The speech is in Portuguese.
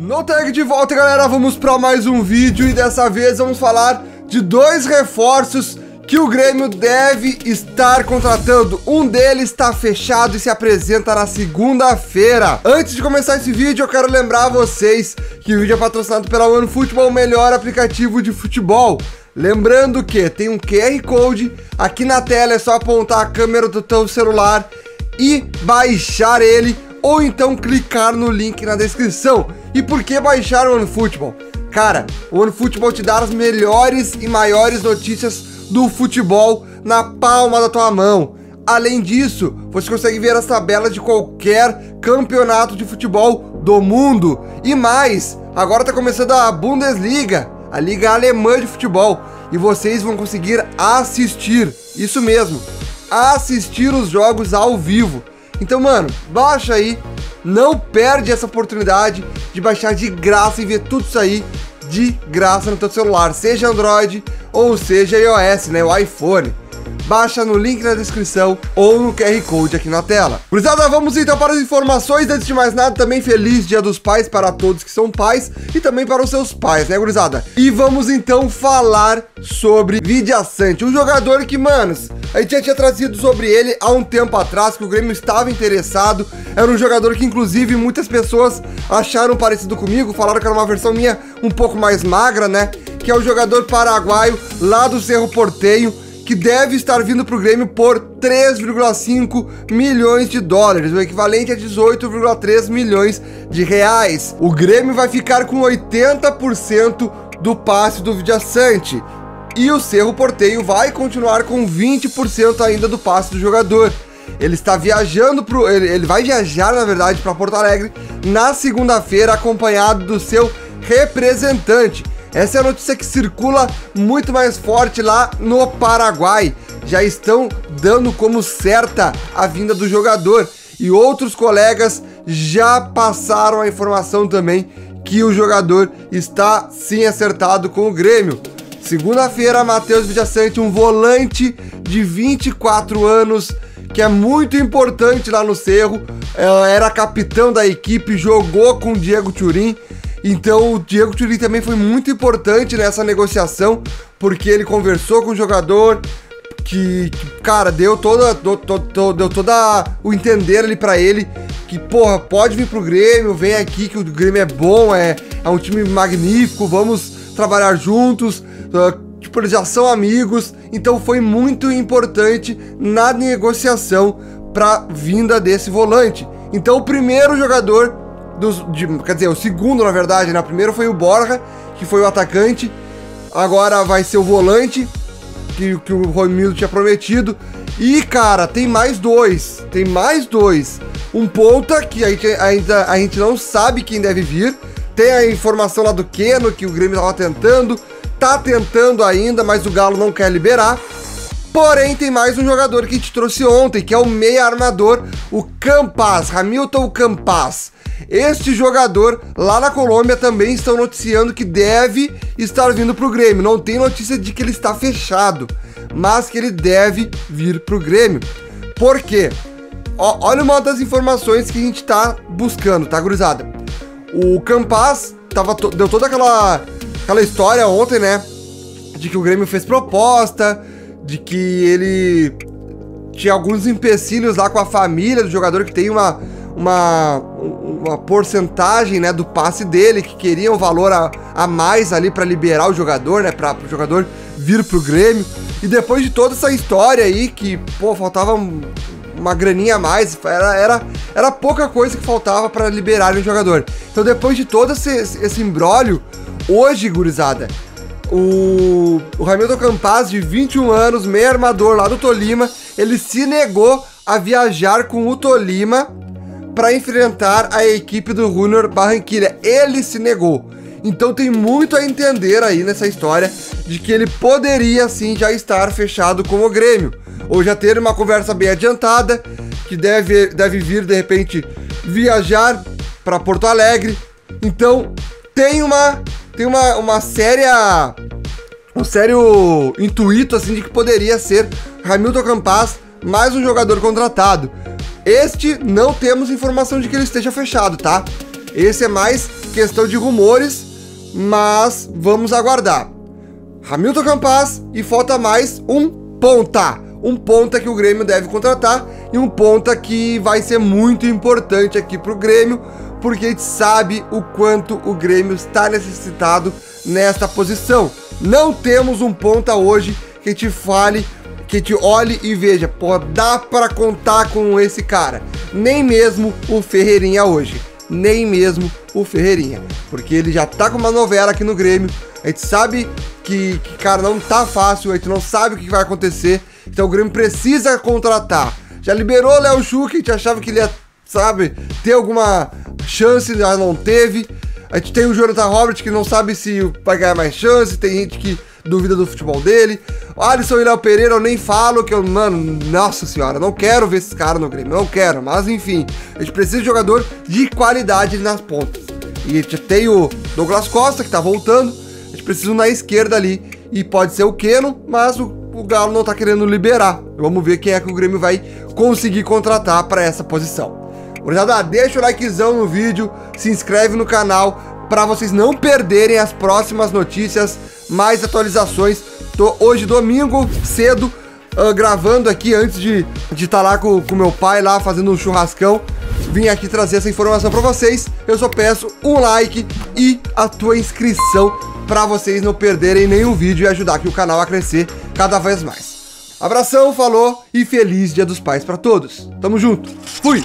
No tag de volta, galera, vamos para mais um vídeo e dessa vez vamos falar de dois reforços que o Grêmio deve estar contratando. Um deles está fechado e se apresenta na segunda-feira. Antes de começar esse vídeo, eu quero lembrar vocês que o vídeo é patrocinado pela OneFootball, o melhor aplicativo de futebol. Lembrando que tem um QR Code aqui na tela, é só apontar a câmera do teu celular e baixar ele ou então clicar no link na descrição. E por que baixar o OneFootball? Cara, o OneFootball te dá as melhores e maiores notícias do futebol na palma da tua mão. Além disso, você consegue ver as tabelas de qualquer campeonato de futebol do mundo. E mais, agora está começando a Bundesliga, a liga alemã de futebol, e vocês vão conseguir assistir, isso mesmo, assistir os jogos ao vivo. Então, mano, baixa aí, não perde essa oportunidade de baixar de graça e ver tudo isso aí de graça no teu celular, seja Android ou seja iOS, né, o iPhone baixa no link na descrição ou no QR Code aqui na tela. Cruzada, vamos então para as informações. Antes de mais nada, também feliz Dia dos Pais para todos que são pais e também para os seus pais, né, gurizada? E vamos então falar sobre Vidia Sante, um jogador que, manos, a gente já tinha trazido sobre ele há um tempo atrás, que o Grêmio estava interessado. Era um jogador que, inclusive, muitas pessoas acharam parecido comigo, falaram que era uma versão minha um pouco mais magra, né? Que é o jogador paraguaio lá do Cerro Porteio que deve estar vindo para o Grêmio por 3,5 milhões de dólares, o equivalente a 18,3 milhões de reais. O Grêmio vai ficar com 80% do passe do Vidiaçante e o Cerro Porteio vai continuar com 20% ainda do passe do jogador. Ele está viajando pro. Ele, ele vai viajar, na verdade, para Porto Alegre na segunda-feira, acompanhado do seu representante. Essa é a notícia que circula muito mais forte lá no Paraguai. Já estão dando como certa a vinda do jogador e outros colegas já passaram a informação também que o jogador está sim acertado com o Grêmio. Segunda-feira, Matheus Vidiaçante, um volante de 24 anos, que é muito importante lá no Cerro, é, era capitão da equipe, jogou com o Diego Turim então o Diego Turim também foi muito importante nessa negociação, porque ele conversou com o jogador, que, cara, deu toda, do, do, do, deu toda o entender ali para ele que, porra, pode vir pro Grêmio, vem aqui que o Grêmio é bom, é, é um time magnífico, vamos trabalhar juntos. Uh, tipo, eles já são amigos, então foi muito importante na negociação para vinda desse volante. Então o primeiro jogador dos, de, quer dizer, o segundo, na verdade, né? O primeiro foi o Borja, que foi o atacante. Agora vai ser o volante, que, que o Romildo tinha prometido. E, cara, tem mais dois. Tem mais dois. Um ponta, que a gente, ainda a gente não sabe quem deve vir. Tem a informação lá do Keno, que o Grêmio tava tentando. Tá tentando ainda, mas o Galo não quer liberar. Porém, tem mais um jogador que gente trouxe ontem, que é o meia armador, o Campas, Hamilton Campas. Este jogador lá na Colômbia também estão noticiando que deve estar vindo para o Grêmio. Não tem notícia de que ele está fechado, mas que ele deve vir para o Grêmio. Por quê? Ó, olha uma das informações que a gente está buscando, tá, gurizada? O Campas tava to deu toda aquela, aquela história ontem, né? De que o Grêmio fez proposta, de que ele tinha alguns empecilhos lá com a família do jogador que tem uma, uma, uma porcentagem né, do passe dele, que queriam um valor a, a mais ali para liberar o jogador, né, para o jogador vir pro Grêmio. E depois de toda essa história aí, que, pô, faltava uma graninha a mais, era, era, era pouca coisa que faltava para liberar o jogador. Então depois de todo esse, esse imbróglio, hoje, gurizada, o, o Hamilton Campaz, de 21 anos, meio armador lá do Tolima, ele se negou a viajar com o Tolima para enfrentar a equipe do Junior Barranquilla. Ele se negou. Então tem muito a entender aí nessa história de que ele poderia sim já estar fechado com o Grêmio. Ou já ter uma conversa bem adiantada, que deve, deve vir de repente viajar para Porto Alegre. Então tem uma tem uma, uma séria um sério intuito assim de que poderia ser Hamilton Campas mais um jogador contratado. Este não temos informação de que ele esteja fechado, tá? Esse é mais questão de rumores, mas vamos aguardar. Hamilton Campas e falta mais um ponta. Um ponta que o Grêmio deve contratar e um ponta que vai ser muito importante aqui para o Grêmio, porque a gente sabe o quanto o Grêmio está necessitado nesta posição. Não temos um ponta hoje que te fale, que te olhe e veja, pô, dá para contar com esse cara. Nem mesmo o Ferreirinha hoje. Nem mesmo o Ferreirinha. Porque ele já tá com uma novela aqui no Grêmio. A gente sabe que, que cara, não tá fácil, a gente não sabe o que vai acontecer. Então o Grêmio precisa contratar. Já liberou o Léo Chu, que a gente achava que ele ia, sabe, ter alguma chance, já não teve. A gente tem o Jonathan Robert que não sabe se vai ganhar mais chance, tem gente que duvida do futebol dele. Alisson e Léo Pereira eu nem falo, que eu, mano, nossa senhora, não quero ver esses caras no Grêmio, não quero. Mas enfim, a gente precisa de jogador de qualidade nas pontas. E a gente tem o Douglas Costa, que tá voltando. A gente precisa na esquerda ali. E pode ser o Keno, mas o, o Galo não tá querendo liberar. Vamos ver quem é que o Grêmio vai conseguir contratar para essa posição. Gurizada, deixa o likezão no vídeo, se inscreve no canal para vocês não perderem as próximas notícias, mais atualizações. Tô hoje domingo cedo uh, gravando aqui antes de estar de tá lá com, com meu pai lá fazendo um churrascão. Vim aqui trazer essa informação para vocês. Eu só peço um like e a tua inscrição para vocês não perderem nenhum vídeo e ajudar aqui o canal a crescer cada vez mais. Abração, falou e feliz Dia dos Pais para todos. Tamo junto. Fui.